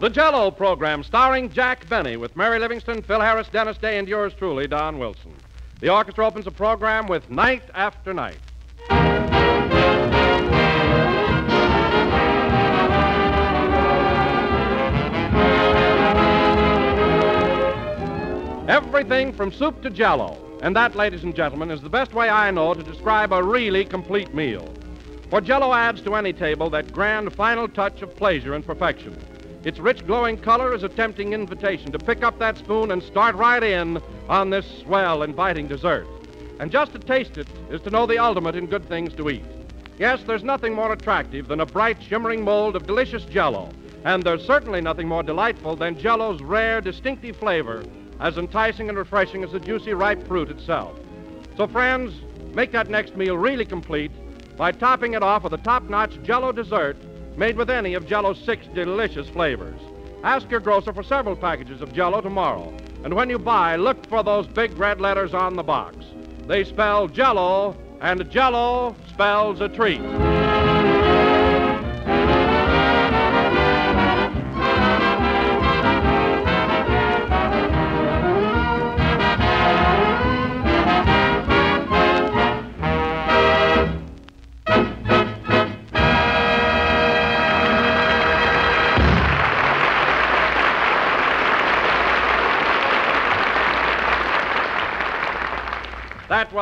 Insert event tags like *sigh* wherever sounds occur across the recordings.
The Jello program starring Jack Benny with Mary Livingstone, Phil Harris, Dennis Day, and yours truly, Don Wilson. The orchestra opens the program with Night After Night. Everything from soup to jello. And that, ladies and gentlemen, is the best way I know to describe a really complete meal. For jello adds to any table that grand final touch of pleasure and perfection. Its rich glowing color is a tempting invitation to pick up that spoon and start right in on this swell, inviting dessert. And just to taste it is to know the ultimate in good things to eat. Yes, there's nothing more attractive than a bright, shimmering mold of delicious jello. And there's certainly nothing more delightful than jello's rare, distinctive flavor as enticing and refreshing as the juicy, ripe fruit itself. So, friends, make that next meal really complete by topping it off with a top notch jello dessert made with any of jello's six delicious flavors. Ask your grocer for several packages of jello tomorrow. And when you buy, look for those big red letters on the box. They spell jello, and jello spells a treat.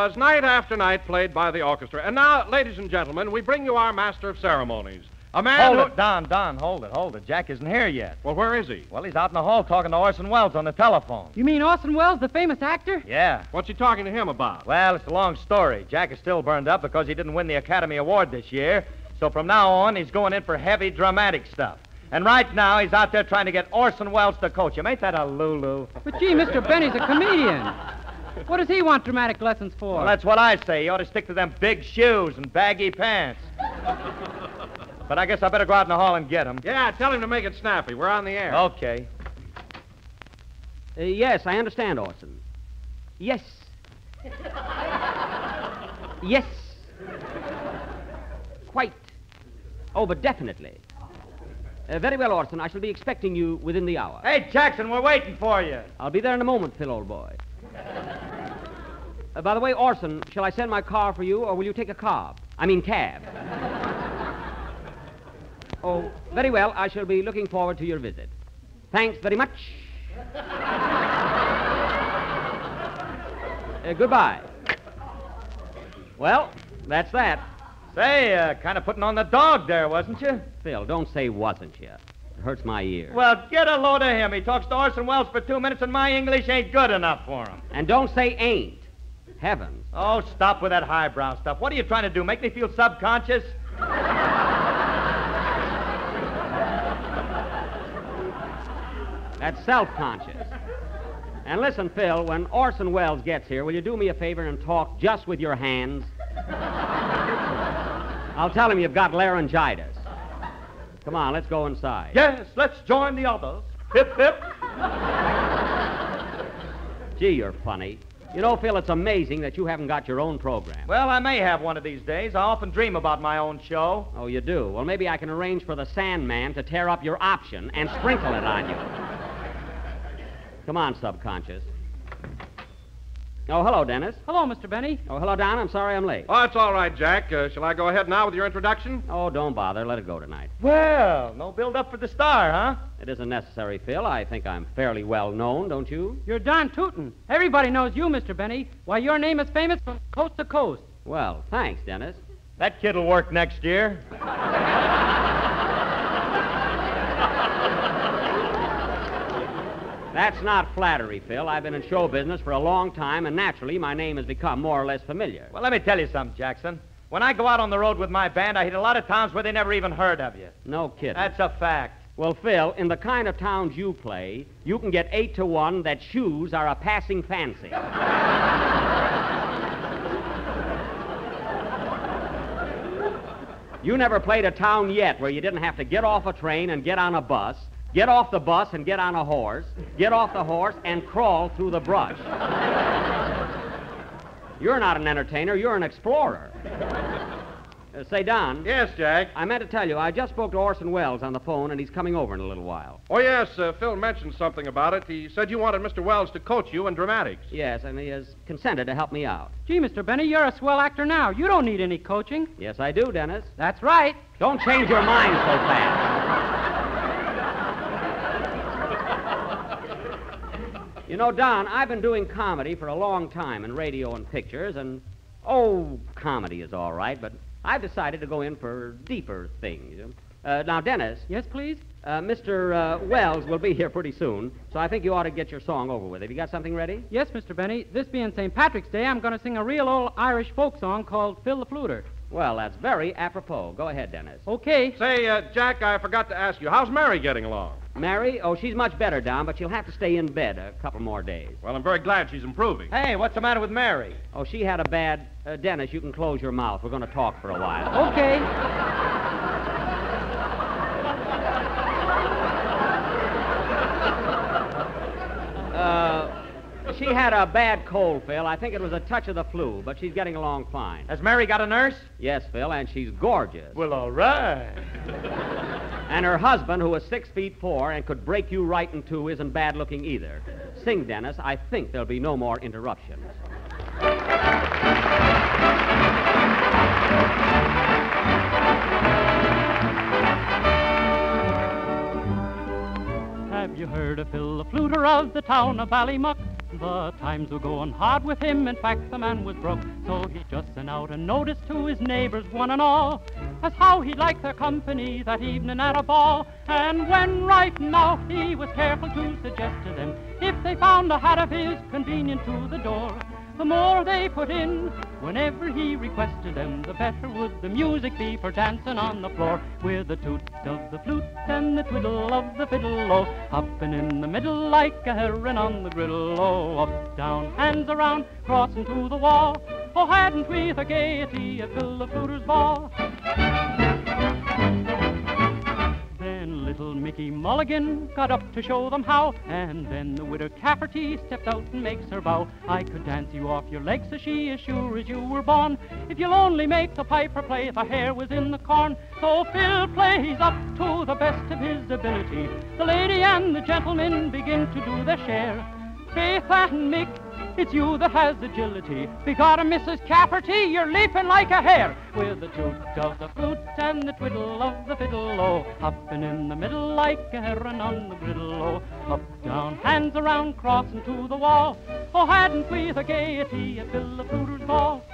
Was Night After Night, played by the orchestra. And now, ladies and gentlemen, we bring you our master of ceremonies. A man Hold who... it, Don, Don, hold it, hold it. Jack isn't here yet. Well, where is he? Well, he's out in the hall talking to Orson Welles on the telephone. You mean Orson Welles, the famous actor? Yeah. What's he talking to him about? Well, it's a long story. Jack is still burned up because he didn't win the Academy Award this year. So from now on, he's going in for heavy dramatic stuff. And right now, he's out there trying to get Orson Welles to coach him. Ain't that a Lulu? But gee, Mr. Benny's a comedian. What does he want dramatic lessons for? Well, that's what I say. He ought to stick to them big shoes and baggy pants. but I guess I better go out in the hall and get him. Yeah, tell him to make it snappy. We're on the air. Okay. Uh, yes, I understand, Orson. Yes. yes. Quite. Oh, but definitely. Uh, very well, Orson. I shall be expecting you within the hour. Hey, Jackson, we're waiting for you. I'll be there in a moment, Phil, old boy. Uh, by the way, Orson, shall I send my car for you, or will you take a cab? I mean, cab. oh, very well. I shall be looking forward to your visit. Thanks very much. Uh, goodbye. Well, that's that. Say, uh, kind of putting on the dog there, wasn't you? Phil, don't say wasn't you. It hurts my ear. Well, get a load of him. He talks to Orson Welles for two minutes, and my English ain't good enough for him. And don't say ain't. Heavens. Oh, stop with that highbrow stuff. What are you trying to do? Make me feel subconscious? That's self conscious. And listen, Phil, when Orson Welles gets here, will you do me a favor and talk just with your hands? I'll tell him you've got laryngitis. Come on, let's go inside. Yes, let's join the others. Hip, hip. Gee, you're funny. You know, Phil, it's amazing that you haven't got your own program. Well, I may have one of these days. I often dream about my own show. Oh, you do? Well, maybe I can arrange for the Sandman to tear up your option and sprinkle it on you. Come on, subconscious. Oh, hello, Dennis. Hello, Mr. Benny. Oh, hello, Don. I'm sorry I'm late. Oh, that's all right, Jack. Uh, shall I go ahead now with your introduction? Oh, don't bother. Let it go tonight. Well, no build up for the star, huh? It isn't necessary, Phil. I think I'm fairly well known, don't you? You're Don Tootin. Everybody knows you, Mr. Benny. Why, your name is famous from coast to coast. Well, thanks, Dennis. That kid'll work next year. *laughs* That's not flattery, Phil. I've been in show business for a long time, and naturally, my name has become more or less familiar. Well, let me tell you something, Jackson. When I go out on the road with my band, I hit a lot of towns where they never even heard of you. No kidding. That's a fact. Well, Phil, in the kind of towns you play, you can get eight to one that shoes are a passing fancy. *laughs* you never played a town yet where you didn't have to get off a train and get on a bus, get off the bus and get on a horse, get off the horse and crawl through the brush. You're not an entertainer, you're an explorer. Uh, say, Don. Yes, Jack. I meant to tell you, I just spoke to Orson Welles on the phone, and he's coming over in a little while. Oh, yes, uh, Phil mentioned something about it. He said you wanted Mr. Welles to coach you in dramatics. Yes, and he has consented to help me out. Gee, Mr. Benny, you're a swell actor now. You don't need any coaching. Yes, I do, Dennis. That's right. Don't change your mind so fast. You know, Don, I've been doing comedy for a long time in radio and pictures, and, oh, comedy is all right, but I've decided to go in for deeper things. Uh, now, Dennis, Yes, please? uh, Mr. Uh, Welles will be here pretty soon, so I think you ought to get your song over with. Have you got something ready? Yes, Mr. Benny. This being St. Patrick's Day, I'm going to sing a real old Irish folk song called Phil the Fluter. Well, that's very apropos. Go ahead, Dennis. Okay. Say, uh, Jack, I forgot to ask you, how's Mary getting along? Mary? Oh, she's much better, Don, but she'll have to stay in bed a couple more days. Well, I'm very glad she's improving. Hey, what's the matter with Mary? Oh, she had a bad. Uh, Dennis, you can close your mouth. We're going to talk for a while. Okay. She had a bad cold, Phil. I think it was a touch of the flu, but she's getting along fine. Has Mary got a nurse? Yes, Phil, and she's gorgeous. Well, all right. And her husband, who is six feet four and could break you right in two, isn't bad looking either. Sing, Dennis. I think there'll be no more interruptions. Have you heard of Phil the Fluter of the town of Ballymuck? The times were going hard with him, in fact the man was broke. So he just sent out a notice to his neighbors, one and all, as how he'd like their company that evening at a ball. And when right now he was careful to suggest to them, if they found a hat of his convenient to the door, the more they put in, whenever he requested them, the better would the music be for dancing on the floor. With the toot of the flute and the twiddle of the fiddle, oh, hopping in the middle like a heron on the griddle, oh, up, down, hands around, crossing to the wall. Oh, hadn't we the gaiety of Phil the Fluter's ball? Mulligan got up to show them how, and then the widow Cafferty stepped out and makes her bow. I could dance you off your legs, says she, as sure as you were born, if you'll only make the piper play. The hair was in the corn, so Phil plays up to the best of his ability. The lady and the gentleman begin to do their share. Faith and Mick, it's you that has agility. Because Mrs. Cafferty, you're leaping like a hare. With the toot of the flute and the twiddle of the fiddle, oh, hopping in the middle like a heron on the griddle, oh, up, down, hands around, crossing to the wall. Oh, hadn't we the gaiety at Phil the Fluter's ball?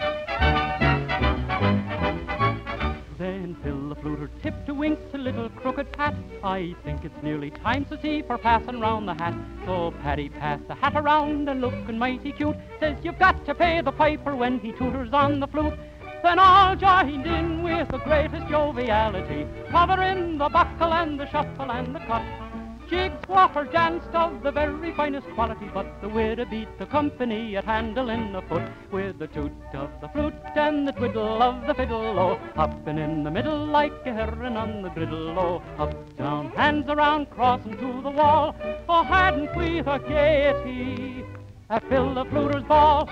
Then Phil the Fluter tipped to winks a little crooked pat. I think it's nearly time, says he, for passing round the hat. So Paddy passed the hat around and looking mighty cute. Says you've got to pay the piper when he tutors on the flute. Then all joined in with the greatest joviality, covering the buckle and the shuffle and the cut. Jig Swaffer danced of the very finest quality, but the widow beat the company at handling the foot with the toot of the flute and the twiddle of the fiddle, oh, hopping in the middle like a heron on the griddle, oh, up, down, hands around, crossing to the wall. Oh, hadn't we the gaiety at Phil the Fluter's ball?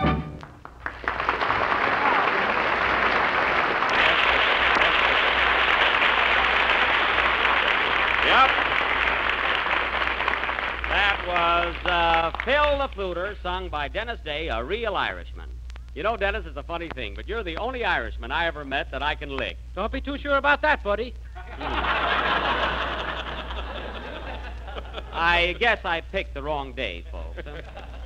Yep. That was uh, Phil the Fluter, sung by Dennis Day, a real Irishman. You know, Dennis, it's a funny thing, but you're the only Irishman I ever met that I can lick. Don't be too sure about that, buddy. I guess I picked the wrong day, folks.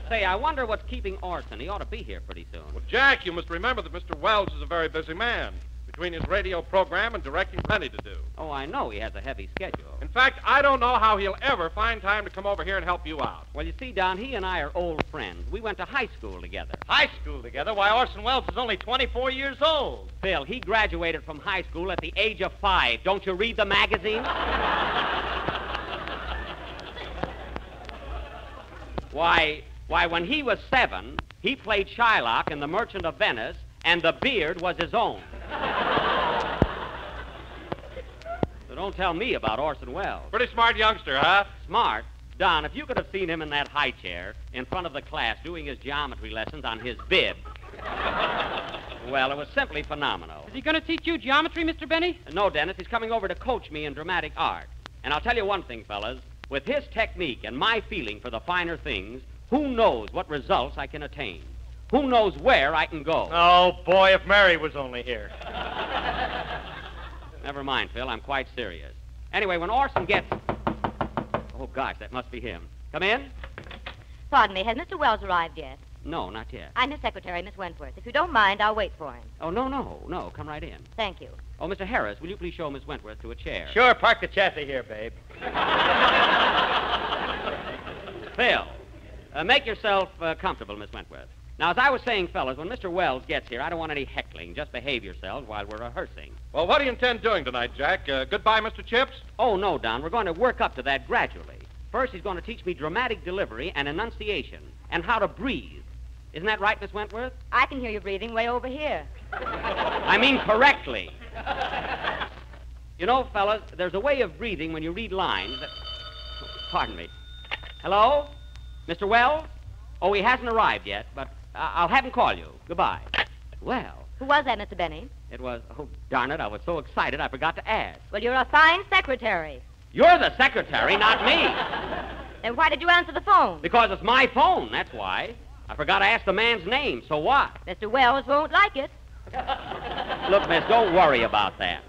Say, I wonder what's keeping Orson. He ought to be here pretty soon. Well, Jack, you must remember that Mr. Welles is a very busy man. Between his radio program and directing, plenty to do. Oh, I know he has a heavy schedule. In fact, I don't know how he'll ever find time to come over here and help you out. Well, you see, Don, he and I are old friends. We went to high school together. High school together? Why, Orson Welles is only 24 years old. Phil, he graduated from high school at the age of five. Don't you read the magazine? why, why, when he was seven, he played Shylock in The Merchant of Venice, and the beard was his own. So don't tell me about Orson Welles. Pretty smart youngster, huh? Smart? Don, if you could have seen him in that high chair in front of the class doing his geometry lessons on his bib. well, it was simply phenomenal. Is he going to teach you geometry, Mr. Benny? No, Dennis, he's coming over to coach me in dramatic art. And I'll tell you one thing, fellas. With his technique and my feeling for the finer things, who knows what results I can attain? Who knows where I can go? Oh, boy, if Mary was only here. *laughs* Never mind, Phil. I'm quite serious. Anyway, when Orson gets. Oh, gosh, that must be him. Come in? Pardon me, has Mr. Welles arrived yet? No, not yet. I'm his secretary, Miss Wentworth. If you don't mind, I'll wait for him. Oh, no, no, no. Come right in. Thank you. Oh, Mr. Harris, will you please show Miss Wentworth to a chair? Sure, park the chassis here, babe. *laughs* Phil, uh, make yourself uh, comfortable, Miss Wentworth. Now, as I was saying, fellas, when Mr. Welles gets here, I don't want any heckling. Just behave yourselves while we're rehearsing. Well, what do you intend doing tonight, Jack? Uh, goodbye, Mr. Chips? Oh, no, Don. We're going to work up to that gradually. First, he's going to teach me dramatic delivery and enunciation and how to breathe. Isn't that right, Miss Wentworth? I can hear you breathing way over here. I mean correctly. You know, fellas, there's a way of breathing when you read lines that. Pardon me. Hello? Mr. Welles? Oh, he hasn't arrived yet, but I- I'll have him call you. Goodbye. Well, Who was that, Mr. Benny? it was. Oh, darn it, I was so excited I forgot to ask. Well, you're a fine secretary. You're the secretary, not me. *laughs* Then why did you answer the phone? Because it's my phone, that's why. I forgot to ask the man's name, so what? Mr. Welles won't like it. *laughs* Look, miss, don't worry about that.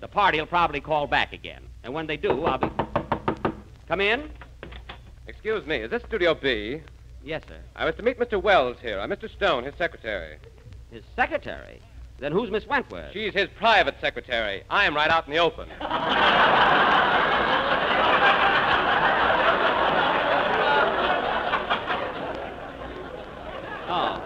The party will probably call back again. And when they do, I'll be. Come in? Excuse me, is this Studio B? Yes, sir. I was to meet Mr. Welles here. I'm Mr. Stone, his secretary. His secretary? Then who's Miss Wentworth? She's his private secretary. I am right out in the open. *laughs* Oh.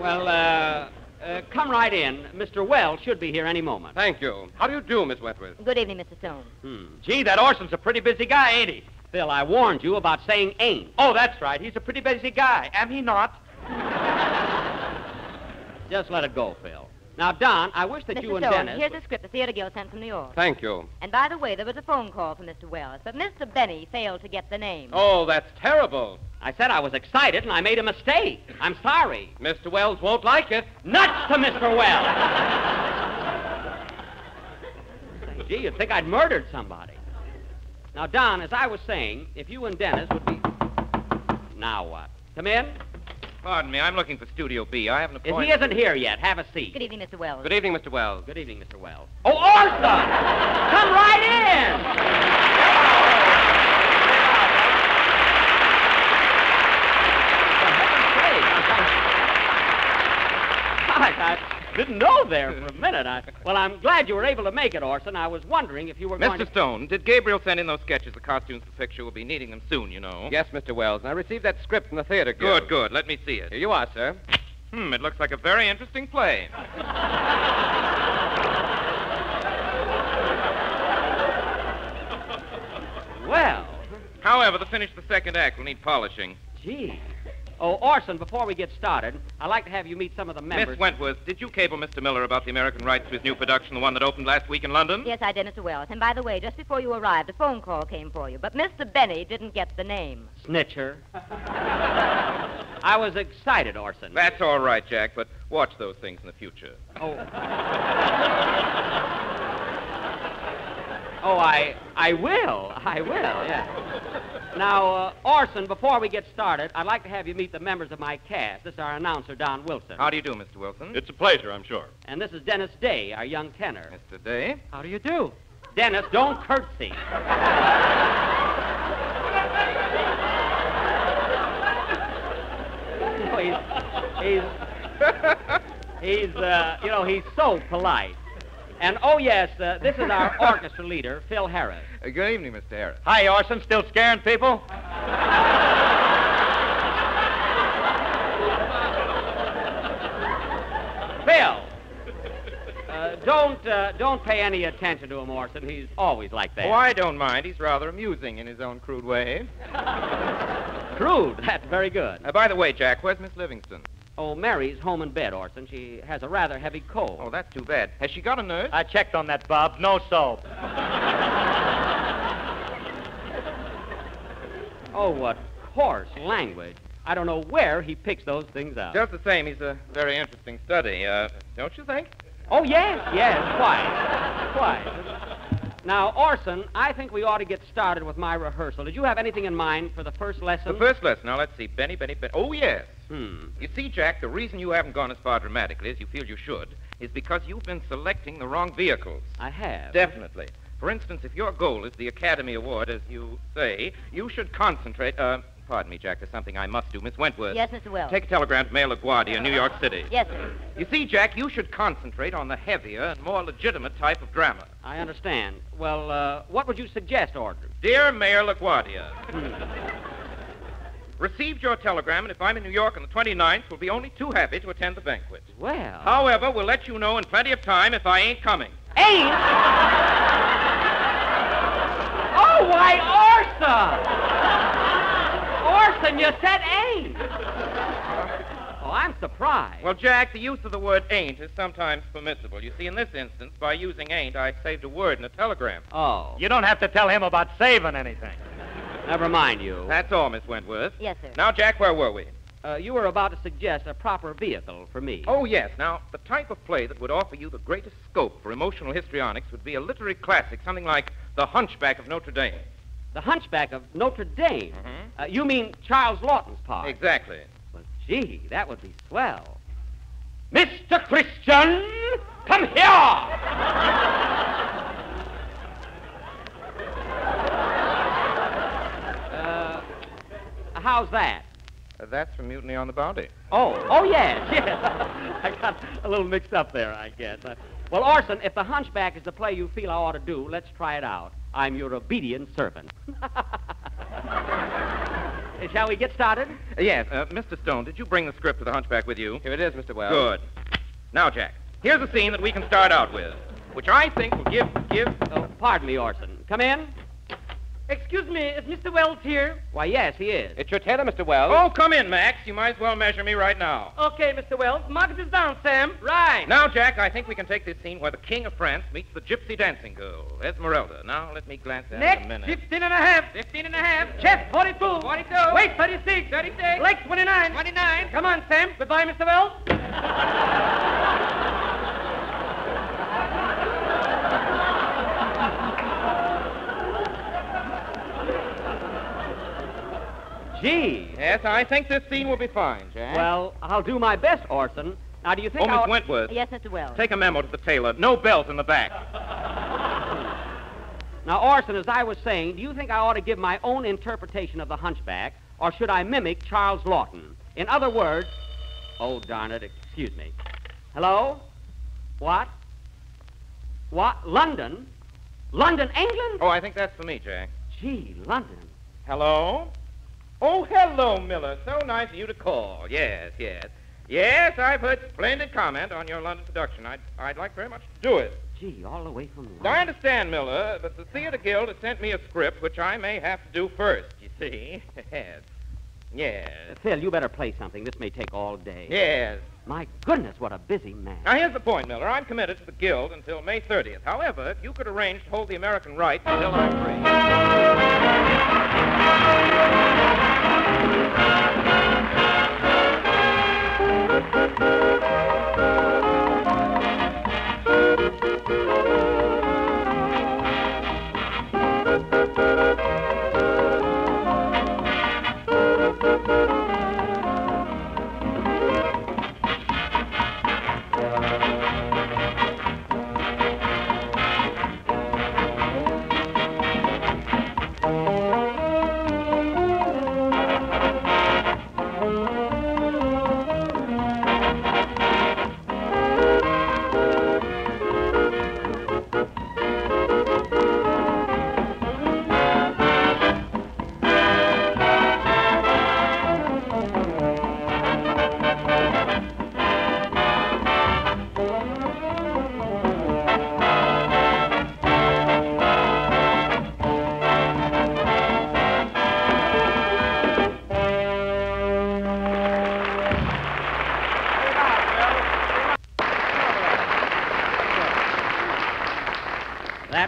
Well, uh, uh, come right in. Mr. Welles should be here any moment. Thank you. How do you do, Miss Wentworth? Good evening, Mr. Stone. Hmm. Gee, that Orson's a pretty busy guy, ain't he? Phil, I warned you about saying ain't. Oh, that's right. He's a pretty busy guy. Am he not? *laughs* Just let it go, Phil. Now, Don, I wish that Mr. you and Stone, Dennis. here's the script the Theater Guild sent from New York. Thank you. And by the way, there was a phone call from Mr. Welles, but Mr. Benny failed to get the name. Oh, that's terrible. I said I was excited and I made a mistake. I'm sorry. Mr. Welles won't like it. Nuts to Mr. Welles. *laughs* Gee, you'd think I'd murdered somebody. Now, Don, as I was saying, if you and Dennis would be. Now what? Come in? Pardon me, I'm looking for Studio B. I have an If he isn't here yet, have a seat. Good evening, Mr. Welles. Good evening, Mr. Welles. Good evening, Mr. Welles. Oh, Orson! Come right in! For heaven's sake, *laughs* Gosh, I didn't know there for a minute. I, well, I'm glad you were able to make it, Orson. I was wondering if you were going Mr. to... Stone, did Gabriel send in those sketches, the costumes for picture? We'll be needing them soon, you know. Yes, Mr. Welles. And I received that script from the theater guild. Good, good. Let me see it. Here you are, sir. Hmm, it looks like a very interesting play. *laughs* Well, However, to finish the second act, we'll need polishing. gee. Oh, Orson, before we get started, I'd like to have you meet some of the members... Miss Wentworth, did you cable Mr. Miller about the American rights to his new production, the one that opened last week in London? Yes, I did, Mr. Welles. And by the way, just before you arrived, a phone call came for you. But Mr. Benny didn't get the name. Snitcher. *laughs* I was excited, Orson. That's all right, Jack, but watch those things in the future. Oh. oh, I, I will. I will. Yeah. Now, uh, Orson, before we get started, I'd like to have you meet the members of my cast. This is our announcer, Don Wilson, How do you do, Mr. Wilson? It's a pleasure, I'm sure. and this is Dennis Day, our young tenor. Mr. Day. How do you do? Dennis, don't curtsy. You *laughs* know, he's, he's, he's, uh, you know, he's so polite. And oh yes, uh, this is our *laughs* orchestra leader, Phil Harris. Uh, good evening, Mr. Harris. Hi, Orson. Still scaring people? *laughs* Phil, uh, don't uh, don't pay any attention to him, Orson. He's always like that. Oh, I don't mind. He's rather amusing in his own crude way. Crude. That's very good. Uh, by the way, Jack, where's Miss Livingstone? Oh, Mary's home in bed, Orson. She has a rather heavy cold. Oh, that's too bad. Has she got a nurse? I checked on that, Bob. No soap. Oh, what coarse language. I don't know where he picks those things out. Just the same, he's a very interesting study. Uh, don't you think? Oh, yes, yes, quite. Quite. Now, Orson, I think we ought to get started with my rehearsal. Did you have anything in mind for the first lesson? The first lesson. Now, let's see. Benny, Benny, Benny. Oh, yes. Hmm. You see, Jack, the reason you haven't gone as far dramatically as you feel you should is because you've been selecting the wrong vehicles. I have. Definitely. For instance, if your goal is the Academy Award, as you say, you should concentrate. Uh, pardon me, Jack. There's something I must do. Miss Wentworth. Yes, Mr. Welles. Take a telegram to Mayor LaGuardia, New York City. Yes, sir. You see, Jack, you should concentrate on the heavier and more legitimate type of drama. I understand. Well, uh, what would you suggest, Audrey? Dear Mayor LaGuardia, received your telegram, and if I'm in New York on the 29th, we'll be only too happy to attend the banquet. Well. However, we'll let you know in plenty of time if I ain't coming. Ain't? oh, why, Orson! Orson, you said ain't. Oh, I'm surprised. Well, Jack, the use of the word ain't is sometimes permissible. You see, in this instance, by using ain't, I saved a word in a telegram. Oh, You don't have to tell him about saving anything. Never mind you. That's all, Miss Wentworth. Yes, sir. Now, Jack, where were we? Uh, you were about to suggest a proper vehicle for me. Oh, yes. Now, the type of play that would offer you the greatest scope for emotional histrionics would be a literary classic, something like The Hunchback of Notre Dame. The Hunchback of Notre Dame. Mhm. Uh, you mean Charles Laughton's part? Exactly. Well, gee, that would be swell. Mr. Christian, come here! *laughs* how's that? Uh, that's from Mutiny on the Bounty. Oh, oh yes, *laughs* yes. I got a little mixed up there, I guess. Uh, well, Orson, if the Hunchback is the play you feel I ought to do, let's try it out. I'm your obedient servant. *laughs* Uh, Shall we get started? Uh, yes, uh, Mr. Stone, did you bring the script of The Hunchback with you? Here it is, Mr. Welles. Good. Now, Jack, here's a scene that we can start out with, which I think will give give. Oh, pardon me, Orson. Come in. Excuse me, is Mr. Welles here? Why, yes, he is. It's your tailor, Mr. Welles. Oh, come in, Max. You might as well measure me right now. Okay, Mr. Welles. Mark this down, Sam. Right. Now, Jack, I think we can take this scene where the King of France meets the gypsy dancing girl, Esmeralda. Now, let me glance at it Next, a minute. 15 and a half. 15 and a half. Chest, 42. 42. Weight, 36. 36. Leg, 29. 29. Come on, Sam. Goodbye, Mr. Welles. *laughs* Gee. Yes, I think this scene will be fine, Jack. Well, I'll do my best, Orson. Now, do you think oh, Miss I'll... Wentworth, Yes, Mr. Welles. take a memo to the tailor. No belt in the back. *laughs* Now, Orson, as I was saying, do you think I ought to give my own interpretation of the Hunchback, or should I mimic Charles Laughton? In other words, oh darn it, excuse me. Hello? What? What? London? London, England? Oh, I think that's for me, Jack. Gee, London. Hello? Oh, hello, Miller. So nice of you to call. Yes, yes. Yes, I've heard splendid comment on your London production. I'd, I'd like very much to do it. Gee, all the way from London. I understand, Miller, but the Theater Guild has sent me a script which I may have to do first, you see. *laughs* yes. Yes. Phil, you better play something. This may take all day. Yes. My goodness, what a busy man. Now, here's the point, Miller. I'm committed to the Guild until May 30th. However, if you could arrange to hold the American rights until I'm free.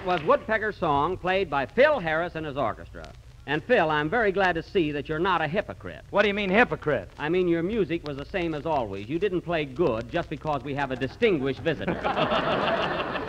Was Woodpecker's song played by Phil Harris and his orchestra. And Phil, I'm very glad to see that you're not a hypocrite. What do you mean, hypocrite? I mean, your music was the same as always. You didn't play good just because we have a distinguished visitor. *laughs*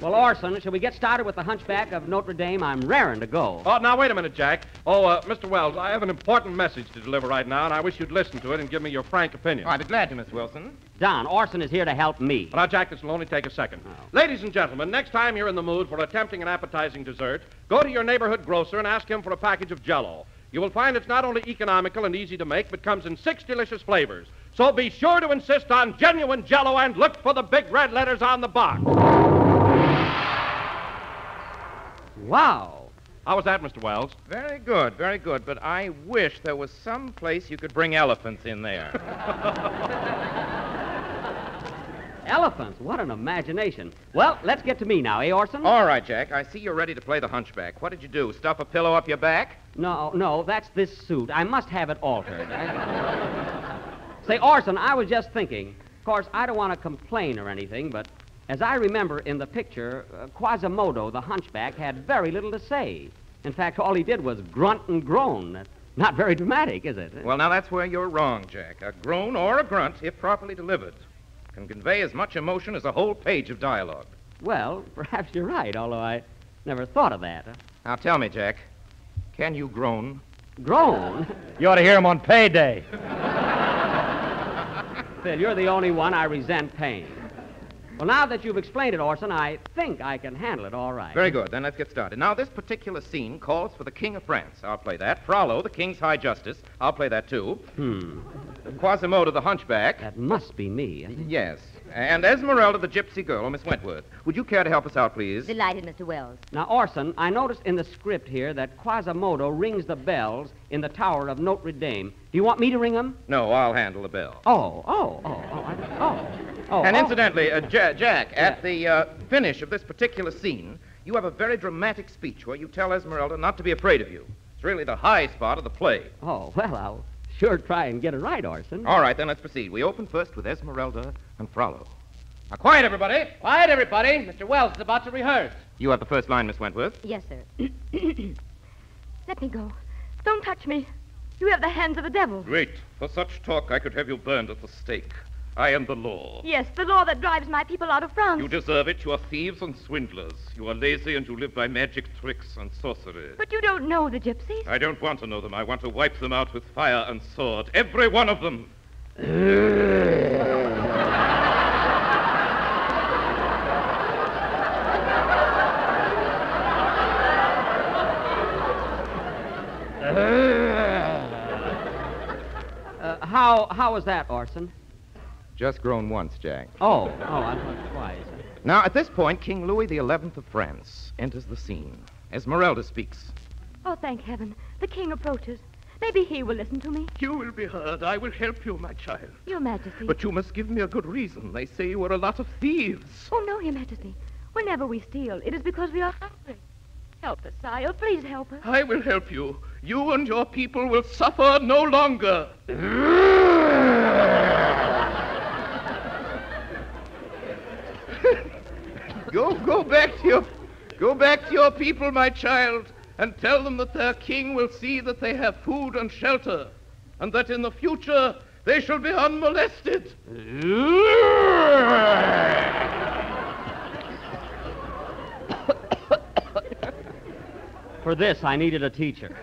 well, Orson, shall we get started with the Hunchback of Notre Dame? I'm raring to go. Oh, now, wait a minute, Jack. Oh, uh, Mr. Welles, I have an important message to deliver right now, and I wish you'd listen to it and give me your frank opinion. I'd be glad to, Miss Wilson. Don, Orson is here to help me. Well, now, Jack, this will only take a second. Ladies and gentlemen, next time you're in the mood for attempting an appetizing dessert, go to your neighborhood grocer and ask him for a package of Jello. You will find it's not only economical and easy to make, but comes in six delicious flavors. So be sure to insist on genuine Jello and look for the big red letters on the box. Wow. How was that, Mr. Welles? Very good, very good. But I wish there was some place you could bring elephants in there. *laughs* Elephants. What an imagination. Well, let's get to me now, eh, Orson? All right, Jack. I see you're ready to play the hunchback. What did you do? Stuff a pillow up your back? No, no, that's this suit. I must have it altered. I- *laughs* Say, Orson, I was just thinking. Of course, I don't want to complain or anything, but as I remember in the picture, uh, Quasimodo, the hunchback, had very little to say. In fact, all he did was grunt and groan. Not very dramatic, is it? Well, now that's where you're wrong, Jack. A groan or a grunt, if properly delivered, can convey as much emotion as a whole page of dialogue. Well, *laughs* perhaps you're right, although I never thought of that. Now tell me, Jack, can you groan? Groan? *laughs* You ought to hear him on payday. *laughs* Phil, you're the only one I resent pain. Well, now that you've explained it, Orson, I think I can handle it all right. Very good. Then let's get started. Now, this particular scene calls for the King of France. I'll play that. Frollo, the King's High Justice. I'll play that, too. Hmm. Quasimodo, the Hunchback. That must be me. Yes. And Esmeralda, the Gypsy Girl, Miss Wentworth. Would you care to help us out, please? Delighted, Mr. Welles. Now, Orson, I noticed in the script here that Quasimodo rings the bells in the Tower of Notre Dame. Do you want me to ring them? No, I'll handle the bell. Oh, oh, oh, oh, I- oh. Oh and oh. incidentally, uh, Ja- Jack, at the uh, finish of this particular scene, you have a very dramatic speech where you tell Esmeralda not to be afraid of you. It's really the high spot of the play. Oh, well, I'll sure try and get it right, Orson. All right, then let's proceed. We open first with Esmeralda and Frollo. Now, quiet, everybody. Quiet, everybody. Mr. Welles is about to rehearse. You have the first line, Miss Wentworth. Yes, sir. *coughs* Let me go. Don't touch me. You have the hands of the devil. Great. For such talk, I could have you burned at the stake. I am the law. Yes, the law that drives my people out of France. You deserve it. You are thieves and swindlers. You are lazy and you live by magic tricks and sorcery. But you don't know the gypsies. I don't want to know them. I want to wipe them out with fire and sword. Every one of them. Uh, how, how was that, Orson? Just grown once, Jack. Oh, oh, I thought twice. Now, at this point, King Louis XI of France enters the scene. Esmeralda speaks. Oh, thank heaven. The king approaches. Maybe he will listen to me. You will be heard. I will help you, my child. Your Majesty. But you must give me a good reason. They say you are a lot of thieves. Oh, no, Your Majesty. Whenever we steal, it is because we are hungry. Help us, sire. Please help us. I will help you. You and your people will suffer no longer. go, go back to your, go back to your people, my child, and tell them that their king will see that they have food and shelter, and that in the future they shall be unmolested. For this, I needed a teacher.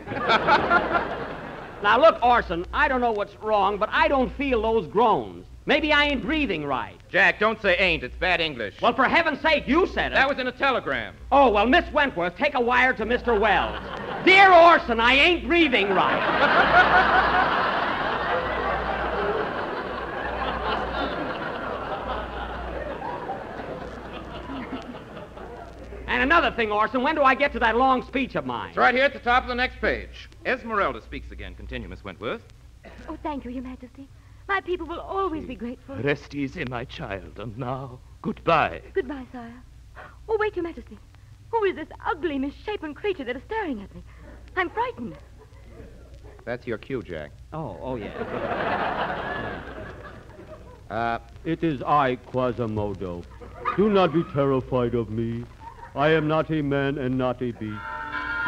now, look, Orson, I don't know what's wrong, but I don't feel those groans. Maybe I ain't breathing right. Jack, don't say ain't. It's bad English. Well, for heaven's sake, you said it. that was in a telegram. Oh, well, Miss Wentworth, take a wire to Mr. Welles. Dear Orson, I ain't breathing right. and another thing, Orson, when do I get to that long speech of mine? It's right here at the top of the next page. Esmeralda speaks again. Continue, Miss Wentworth. Oh, thank you, Your Majesty. My people will always be grateful. Rest easy, my child, and now goodbye. Goodbye, sire. Oh, wait, Your Majesty. Who is this ugly, misshapen creature that is staring at me? I'm frightened. That's your cue, Jack. Oh, oh, yeah. *laughs* Uh, It is I, Quasimodo. Do not be terrified of me. I am not a man and not a beast.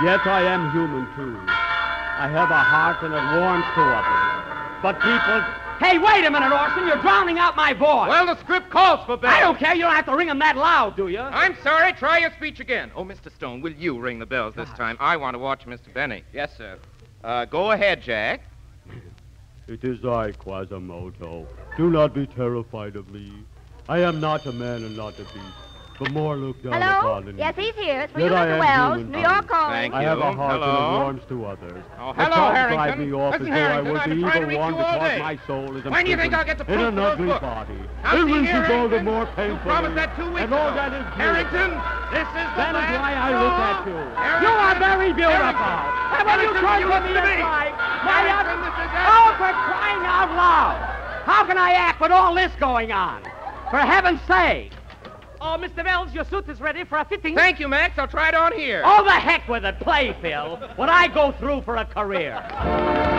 Yet I am human, too. I have a heart and it warms to others. But people Hey, wait a minute, Orson. You're drowning out my voice. Well, the script calls for bells. I don't care. You don't have to ring them that loud, do you? I'm sorry. Try your speech again. Oh, Mr. Stone, will you ring the bells this time? I want to watch Mr. Benny. Yes, sir. Uh, go ahead, Jack. *laughs* It is I, Quasimodo. Do not be terrified of me. I am not a man and not a beast, but more look down Hello? upon than Yes, he's here. It's for Yet you, I Mr. am Welles. human. New York calling. Thank I you. have a heart Hello? and it warms to others. Oh, The hello, Harrington. drive me off Listen, as though I Harrington, was I've the been trying to evil reach one you all because day. my soul is When do you think I'll get the in proof an of those ugly books? body. Now, It see will here, be all the Harrington. more You painful. promised that two weeks and all ago. that is Harrington, this is the That is last why I look at you. You are very beautiful. And when you turn to me aside, why not- Oh, for crying out loud! How can I act with all this going on? For heaven's sake! Oh, Mr. Welles, your suit is ready for a fitting. Thank you, Max. I'll try it on here. Oh, the heck with it. Play, Phil. What I go through for a career.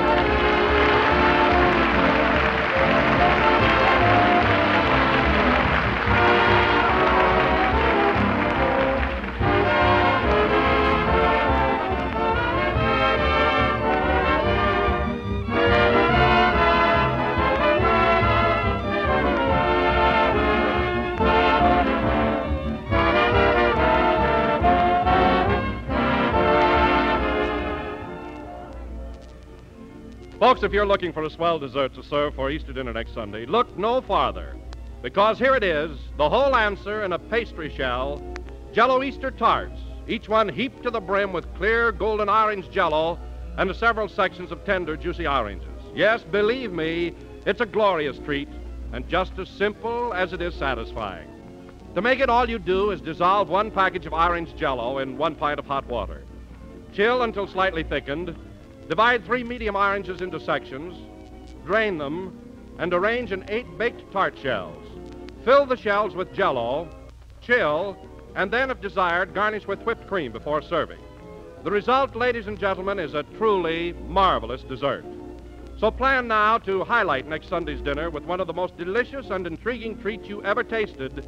Folks, if you're looking for a swell dessert to serve for Easter dinner next Sunday, look no farther. Because here it is, the whole answer in a pastry shell Jello Easter tarts, each one heaped to the brim with clear golden orange jello and several sections of tender, juicy oranges. Yes, believe me, it's a glorious treat and just as simple as it is satisfying. To make it, all you do is dissolve one package of orange jello in one pint of hot water. Chill until slightly thickened. Divide three medium oranges into sections, drain them, and arrange in eight baked tart shells. Fill the shells with jello, chill, and then, if desired, garnish with whipped cream before serving. The result, ladies and gentlemen, is a truly marvelous dessert. So plan now to highlight next Sunday's dinner with one of the most delicious and intriguing treats you ever tasted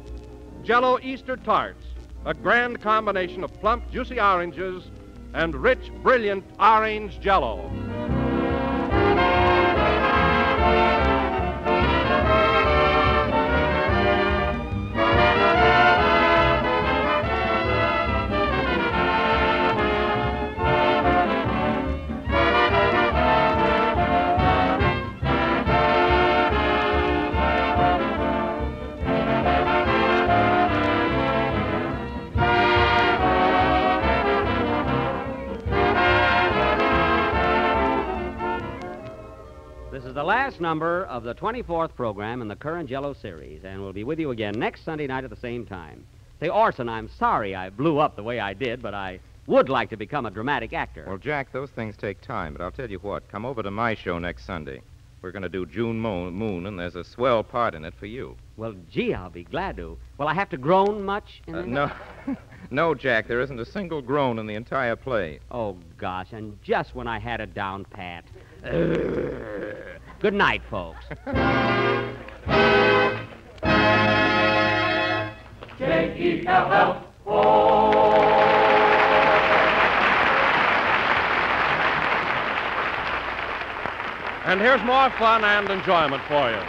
Jello Easter tarts, a grand combination of plump, juicy oranges and rich, brilliant orange jello. Number of the 24th program in the current Jello series, and we'll be with you again next Sunday night at the same time. Say, Orson, I'm sorry I blew up the way I did, but I would like to become a dramatic actor. Well, Jack, those things take time, but I'll tell you what. Come over to my show next Sunday. We're going to do June Mo- Moon, and there's a swell part in it for you. Well, gee, I'll be glad to. Will I have to groan much? In Uh, no, *laughs* no, Jack. There isn't a single groan in the entire play. Oh, gosh, and just when I had it down pat. *laughs* Good night, folks. *laughs* And here's more fun and enjoyment for you.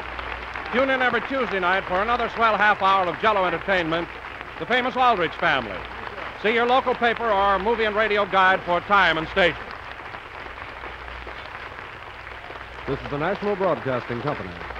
Tune in every Tuesday night for another swell half hour of Jello entertainment, the famous Aldrich family. See your local paper or movie and radio guide for time and station. This is the National Broadcasting Company.